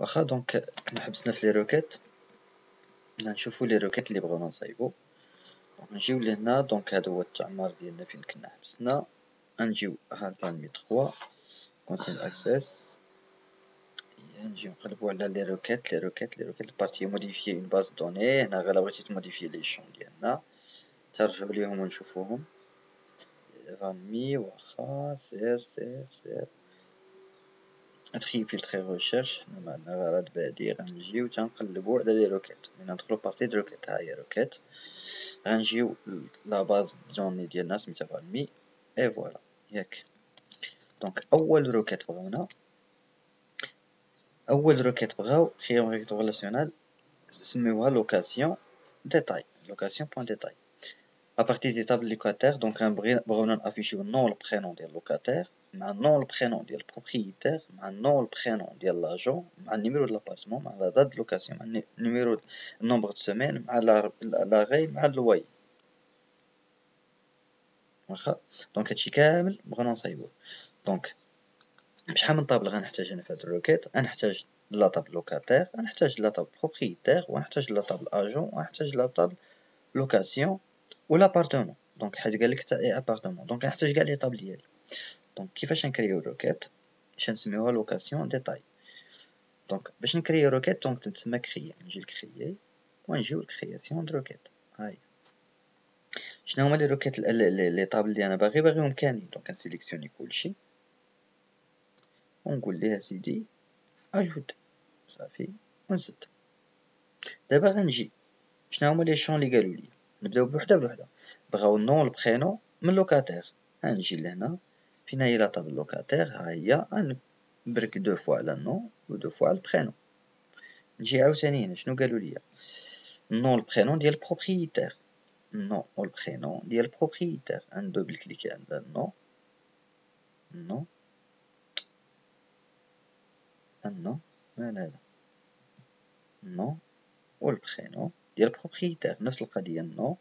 واخا دونك كنا حبسنا في لي روكيت. نشوفو لي روكيت اللي بغينا نصايبو. نجيو لهنا دونك هذا هو التعمار ديالنا فين كنا حبسنا. نجيو ها مي 3 كونسين اكسس نجيو نقلبو على لي روكيت لي روكيت لي روكيت. البارتي موديفيي اون باز دوني. هنا غير بغيتي تموديفيي لي شون ديالنا. ترجعو ليهم ونشوفوهم. رامي واخا سير سير سير. ادخي filtrer recherche حنا معندنا غير هاد بادي غنجيو تنقلبو على les requêtes. من ندخلو partie de requêtes. ها هي requête. غنجيو la base données ديالنا سميتها رامي et voilà ياك donc أول requête بغاونا أول requête بغاو خيام requête relationnelle. سميوها location détail location point détail à partir des tables locataire donc بغاونا نافيشيو ال nom ال prénom ديال locataire مع ال nom ال prénom ديال ال propriétaire مع ال nom ال prénom ديال l'agent مع ال numéro de l'appartement مع la date location مع ال numéro ال nombre de semaines مع l'arrhes مع ال loyer واخا donc هادشي كامل بغينا نصايبوه. donc شحال من table غنحتاج أنا في هاد ال requête غنحتاج la table locataire غنحتاج la table propriétaire وغنحتاج la table agent وغنحتاج la table location و l'appartement donc حيت قالك تاع et appartement donc غنحتاج كاع les tables ديالي. donc كيفاش نكريو ال requête باش نسميوها location détail donc باش نكريو requête donc تتسمى créer نجي ل créer ونجيو ل création de requête هاي شنو هما les requêtes les tables اللي أنا باغي باغيهم كاملين donc ن sélectionner كلشي ونقول ليه سيدي ajoute صافي ونسد دابا غنجي شنو هما les champs اللي قالوا لي نبداو بوحده بوحده بغاو ال nom ال prénom من locataire غنجي لهنا فين هي la table locataire ها هي نبرك deux fois على ال nom و deux fois على ال prénom نجي عاوتاني هنا شنو قالوا لي ال nom ال prénom ديال ال propriétaire ال nom و ال prénom ديال ال propriétaire ن double cliquer على ال nom النون النون مال هذا ال nom و ال prénom ديال ال propriétaire نفس القضية النون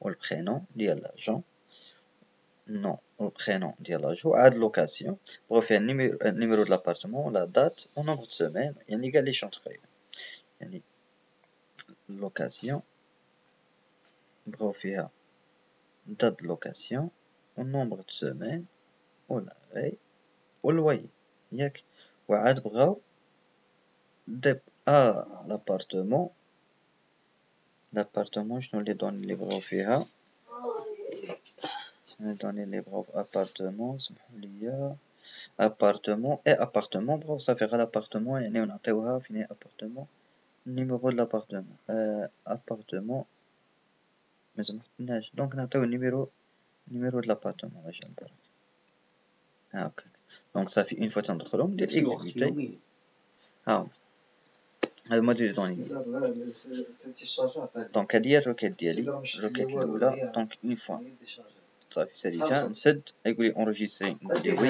و البرينون ديال لاجون النون و البرينون ديال لاجون عاد location بغاو فيها ال numéro de l'appartement la date و nombre de semaines يعني قال لي شون تقريبا يعني location بغاو فيها date location و nombre de semaines و l'arrhes و loyer ياك وعاد بغاو ديب ا l'appartement l'appartement شنو les données لي بغاو فيها شنو les données لي بغاو في appartement سمحوليا appartement et appartement بغاو صافي غير appartement يعني نعطيوها فين هي appartement ال numéro de l'appartement appartement مازال محطناش donc نعطيو ال numéro ال numéro de l'appartement الله يجعل البركة هاكاك donc صافي on voit تندخلو ندير exécuter ها هاد هما les données donc هادي هي ال requête ديالي ال requête الاولى donc on voit صافي ساليتها نسد يقولي enregistrer نقول ليه oui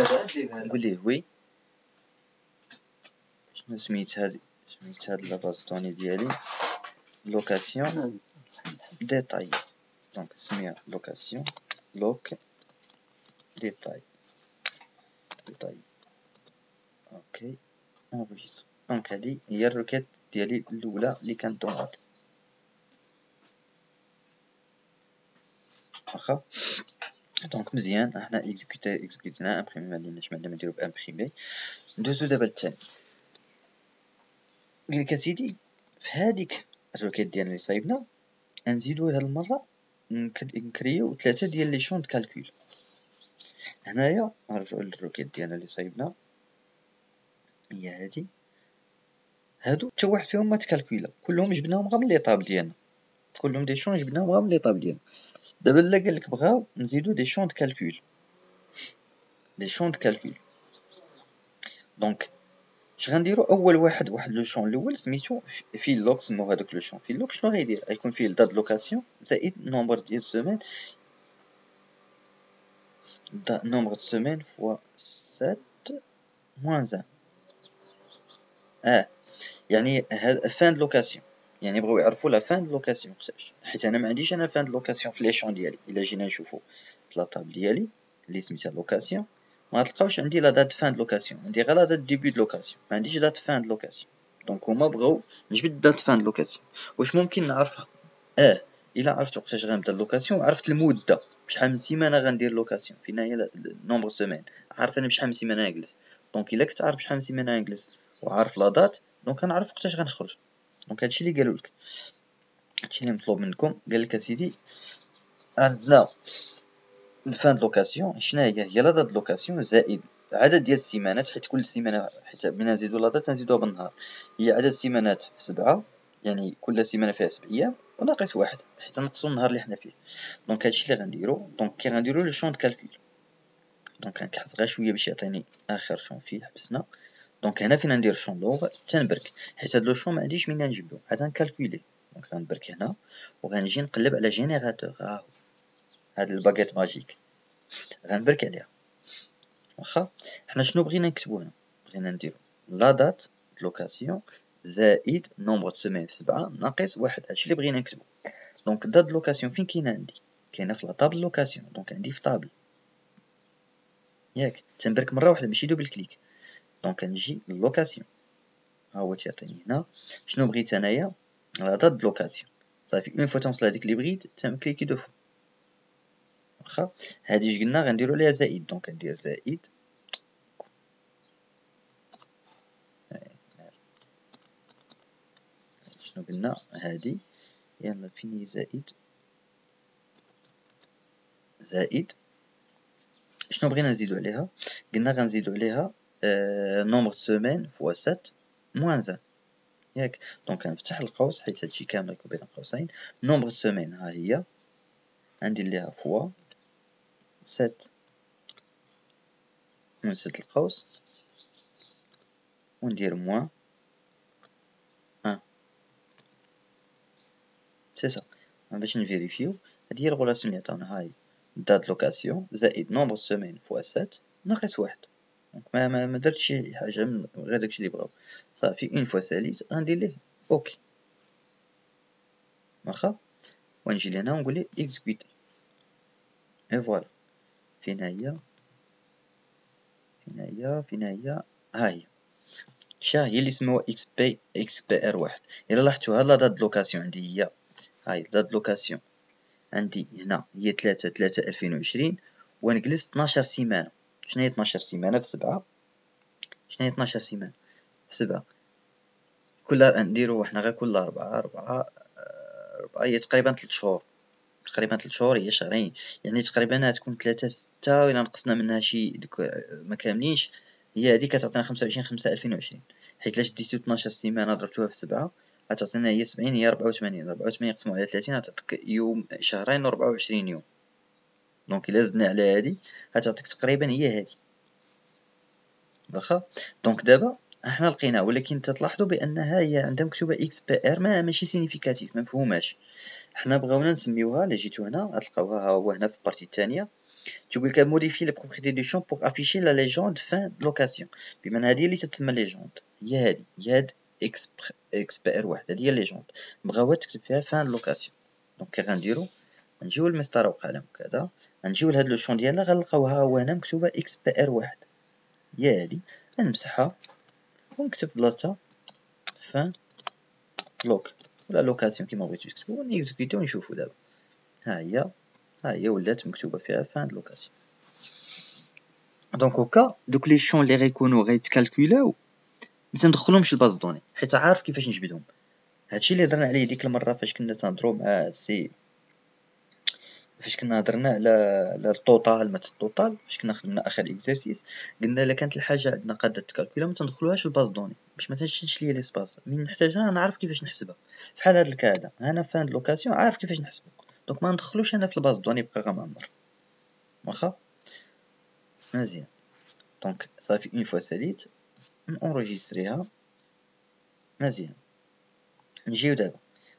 نقول ليه oui شنو سميت هادي سميت هاد la base données ديالي location détail donc سميها location loc détail détail OK enregistre donc هادي هي ال requête ديالي الاولى اللي كانت donne واخا donc مزيان حنا exécuter exécuter نا imprimer ماليناش ما نديرو ب imprimer ندوزو دابا للثاني قالك اسيدي في هاديك ال requête ديالنا اللي صايبنا نزيدو هاد المرة نكريو ثلاثة ديال les champs calcul هنايا نرجعو لل requête ديالنا اللي صايبنا هي هادي هادو حتى واحد فيهم ما ت calculer كلهم جبناهم غير من les tables ديالنا كلهم des champs جبناهم غير من les tables ديالنا دابا لا قالك بغاو نزيدو des champs de calcul des champs de calcul donc اش غنديرو اول واحد واحد le champ الأول سميتو فيه loc سمو هذاك le champ فيه loc شنو غيدير غيكون فيه date location زائد nombre ديال semaines nombre de semaines fois sept moins un آه يعني fin de location يعني بغاو يعرفوا la fin location وقتاش حيت أنا ما عنديش أنا fin location في les champs ديالي. إلا جينا نشوفو la table ديالي اللي سميتها location ما تلقاوش عندي la date fin location عندي غير la date début de location ما عنديش date fin location donc هما بغاو نجبد date fin location واش ممكن نعرفها آه إلا عرفت وقتاش غنبدا ال location عرفت المدة. بشحال من سيمانة غندير location فين هي nombre semaines عارف أنا بشحال من سيمانة نجلس donc إلا كنت عارف بشحال من سيمانة نجلس وعارف la date donc غنعرف وقتاش غنخرج. donc هادشي اللي قالوا لك. هادشي اللي مطلوب منكم. قال لك أسيدي عندنا ال fin location شنو هي؟ هي la date location زائد عدد ديال السيمانات حيت كل سيمانة حيت من نزيدو la date نزيدوها بالنهار. هي عدد السيمانات في سبعة يعني كل سيمانة فيها سبع أيام وناقص واحد حيت نقصو النهار اللي حنا فيه. donc هادشي اللي غنديرو. donc كي غنديرو le champ calcul. donc غنكحص غير شوية باش يعطيني آخر شون فيه حبسنا. donc هنا فين ندير شون لوغ تنبرك حيت هاد le champ ما عنديش منين نجبدو عاد ن calculer donc غنبرك هنا وغنجي نقلب على générateur ها هو هاد ال baguette magique غنبرك عليها واخا حنا شنو بغينا نكتبو هنا بغينا نديرو la date location زائد nombre de semaines في سبعة ناقص واحد هادشي اللي بغينا نكتبو donc date location فين كاينة عندي كاينة في la table location donc عندي في table ياك تنبرك مرة واحدة ماشي double clic donc نجي location ها هو تيعطيني هنا شنو بغيت انايا la date location صافي une fois توصل هاديك اللي بغيت تنكليكي deux fois واخا هادي اش قلنا غنديرو ليها زائد donc ندير زائد شنو قلنا هادي يلا فين هي زائد زائد شنو بغينا نزيدو عليها قلنا غنزيدو عليها nombre de semaines fois sept moins un ياك donc غنفتح القوس حيت هادشي كامل يكون بين قوسين nombre de semaines ها هي غندير ليها fois sept ونسد القوس وندير moins c'est ça باش نفيريفيو هادي هي ال relation اللي عطاونا هاي date location زائد nombre de semaines fois sept ناقص واحد donc ما ما, ما درتش شي حاجة من غير داكشي اللي بغاو صافي une fois ساليت غندير ليه أوكي واخا ونجي لهنا ونقول ليه exécuter et voilà فين هي فين هي فين هي ها هي شا هي اللي سموها Exp Expr واحد الا لاحظتو هاد la date location عندي هي هاي دات لوكاسيون عندي هنا هي تلاتة تلاتة ألفين وعشرين ونجلس طناشر سيمانة شنو هي طناشر سيمانة في سبعة؟ شنو هي طناشر سيمانة في سبعة؟ كل نديرو حنا غير كل ربعة ربعة ربعة هي تقريبا تلت شهور. تقريبا تلت شهور هي شهرين. يعني تقريبا تكون تلاتة ستة وإلا نقصنا منها شي دوك ما كاملينش. هي هادي كتعطينا خمسة وعشرين خمسة ألفين وعشرين. حيت لا شديتو طناشر سيمانة ضربتوها في سبعة غتعطينا هي سبعين هي ربعة وثمانين. ربعة وثمانين قسمو على ثلاثين غتعطيك يوم شهرين وربعة وعشرين يوم. donc إلا زدنا على هادي غتعطيك تقريبا هي هادي واخا donc دابا إحنا لقينا ولكن تلاحظوا بانها هي عندها مكتوبه Expr ما ماشي significatif ما مفهوماش حنا بغاونا نسميوها الا جيتو هنا غتلقاوها ها هو هنا في ال partie الثانية تقول لك modifier les propriétés du champ pour afficher la légende fin location بمعنى هذه اللي تتسمى légende هي هذه هي هاد X Expr واحد هذه هي légende بغاوها تكتب فيها fin location donc كي غنديرو نجيو للمسطره وقلم كذا نجيو لهاد le champ ديالنا غنلقاوها هو هنا مكتوبة Expr واحد. هي هادي. غنمسحها ونكتب بلاصتها fin loc ولا location كيما بغيتو تكتبو. ونيكزيكوتيو ونشوفو دابا. ها هي. ها هي ولات مكتوبة فيها fin location donc اوكا دوك les champs لي غيكونو غيتكالكولاو ما تندخلهمش ال base de données. حيت عارف كيفاش نجبدهم. هادشي اللي هضرنا عليه ديك المرة فاش كنا تنهضرو مع سي فاش كنا هضرنا على على ال total مات ال total فاش كنا خدمنا آخر exercice قلنا إلا كانت الحاجة عندنا قادة تكالكولا ما تندخلوهاش ال base de données باش ما تنشدش ليا l'espace. من نحتاجها نعرف كيفاش نحسبها. فحال هاد ال cas هذا أنا fin location عارف كيفاش نحسبو donc ما ندخلوش أنا في ال base de données بقى غمامر واخا؟ مزيان. donc صافي une fois ساليت نونجستريها مزيان. نجيو دابا.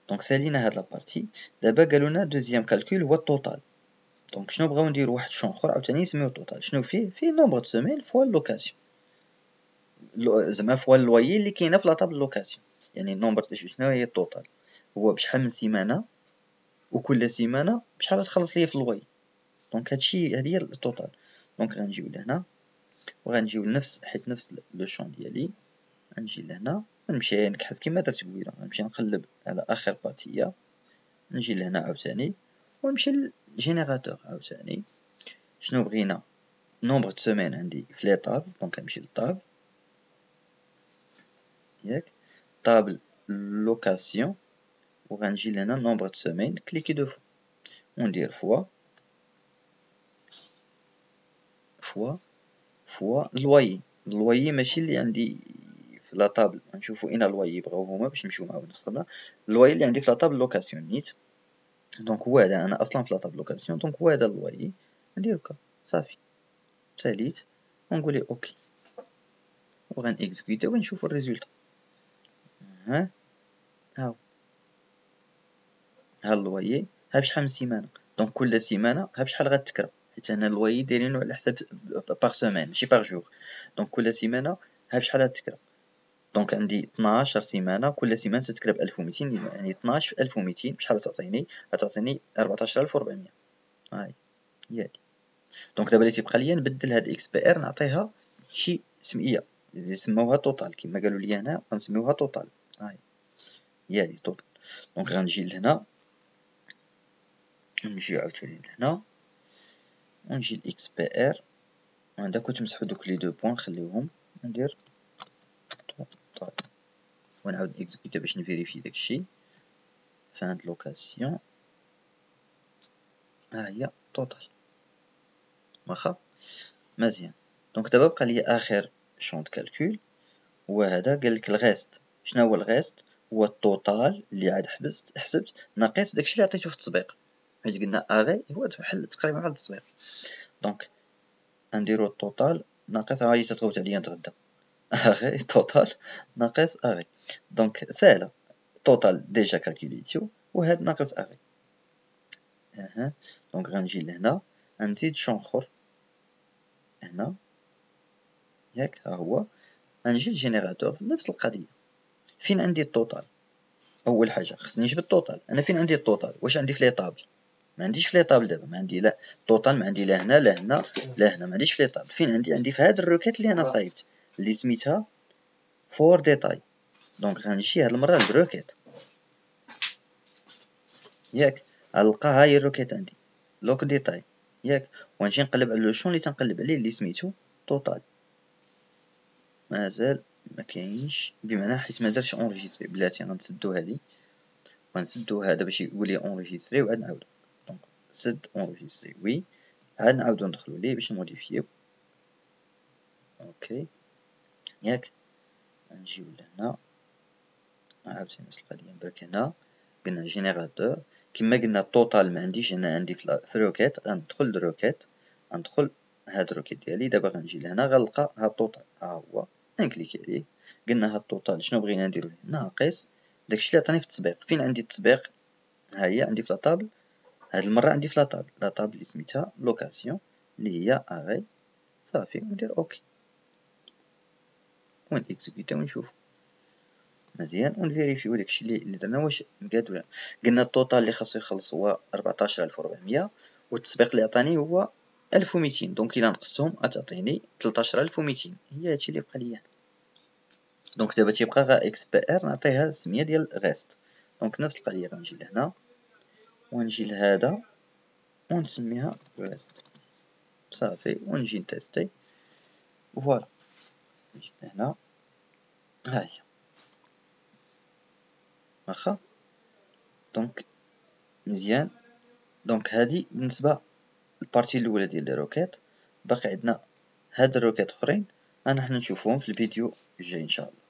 donc سالينا هاد la partie دابا قالولنا deuxième calcul هو ال total donc شنو بغاو نديرو؟ واحد الشون أخر؟ عاوتاني نسميو ال total شنو فيه؟ فيه nombre de semaines fois location زعما fois ال loyer اللي كاينة في la table location يعني nombre شنو هي ال total هو بشحال من سيمانة؟ وكل سيمانة بشحال تخلص ليا في ال loyer donc هادشي هادي هي ال total donc غنجيو لهنا. وغنجيو لنفس حيت نفس le champ ديالي. غنجي لهنا. غنمشي نكحت كيما درت قبيله غنمشي نقلب على آخر باتيه نجي لهنا عاوتاني ونمشي لل générateur عاوتاني. شنو بغينا؟ nombre de semaines عندي في les tables donc غنمشي لل table. ياك؟ table location وغنجي لهنا nombre de semaines cliquer deux fois وندير فوا فوا فوا لويي لويي ماشي اللي عندي في la table نشوفو اين loyer بغاو هما باش نمشيو معاهم الخدمه loyer اللي عندي في la table location نيت. donc هو هذا أنا أصلا في la table location donc هو هذا ال loyer ندير هكا صافي. ساليت ونقول أوكي. وغن اكزيكوتي ونشوفو ال résultat. ها؟ هاو. ها ال loyer ها بشحال من سيمانة. donc كل سيمانة ها بشحال غتكرا. حيت أنا ال loyer دايرينو على حساب par semaine ماشي par jour donc كل سيمانة ها بشحال غتكرا. donc عندي 12 سيمانة كل سيمانة تتكرا 1200 يعني 12 في 1200 بشحال تعطيني؟ غتعطيني 14400 هاي هي هادي donc دابا اللي تيبقى ليا نبدل هاد Expr نعطيها شي سميه اللي سموها total كما قالوا لي هنا غنسميوها total هاي هي هادي total donc غنجي لهنا. نجي عاوتاني لهنا. ونجي ل Expr. وعندها كنت مسحو دوك les deux points نخليوهم ندير ونعاود اكزيكوتي باش نفيريفي داكشي fin location ها هي total واخا مزيان donc دابا بقى لي اخر champ de calcul هو هذا قالك ال reste شنو هو ال reste هو ال total اللي عاد حبست حسبت ناقص داكشي اللي عطيتو في التسبيق حيت قلنا اغي هو بحال تقريبا بحال التسبيق donc نديرو ال total ناقص هاهي تتغوت عليا نتغدا arrhes total ناقص arrhes donc ساهله total déjà كالكوليتيو وهاد ناقص اغي أها donc غنجي لهنا غنزيد شون اخر هنا ياك ها هو غنجي لل générateur نفس القضية فين عندي ال total اول حاجة خصني نجبد ال total أنا فين عندي ال total واش عندي في les tables ما عنديش في les tables دابا ما عندي لا total ما عندي لا هنا لا هنا لا هنا ما عنديش في les tables فين عندي عندي في هاد ال requête اللي أنا صايبت اللي سميتها فور détail. donc غنمشي هاد المرة لل requête. ياك غنلقى هاي ال requête عندي. loc détail. ياك ونجي نقلب على le champ اللي تنقلب عليه اللي سميتو total مازال ما كاينش بمعنى حيت ما درتش enregistrer بلاتي غنسدو هادي غنسدو هذا باش يقول لي enregistrer وعاد نعاودو. donc سد enregistrer oui عاد نعاودو ندخلو ليه باش نموديفيو. OK. ياك. نجيو لهنا. عاوتاني نفس القضية نبرك هنا. قلنا générateur كما قلنا ال total ما عنديش هنا عندي في ال requête غندخل لل requête غندخل هاد ال requête ديالي. دابا غنجي لهنا غنلقى هاد ال total ها هو. نكليكي عليه. قلنا هاد ال total شنو بغينا نديرو ناقص. داكشي اللي عطاني في التسبيق. فين عندي التسبيق؟ ها هي عندي في la table هاد المرة عندي في la table la table اللي سميتها location اللي هي اغي صافي وندير OK ون exécuter ونشوفو. مزيان ونفيريفيو داكشي اللي درنا واش مقاد ولا قلنا ال total اللي خاصو يخلص هو 14400 والتسبيق اللي عطاني هو 1200 donc إلا نقصتهم غتعطيني 13200 هي هادشي اللي بقى ليا. donc دابا تيبقى غا Expr نعطيها السميه ديال reste. donc نفس القضية غنجي لهنا ونجي لهذا ونسميها reste. صافي ونجي نتيستي voilà. نجي لهنا ها هي واخا donc مزيان. donc هادي بالنسبة ال partie الأولى ديال les requêtes. باقي عندنا هاد الروكيت أخرين. أنا حنا نشوفوهم في الفيديو الجاي إن شاء الله.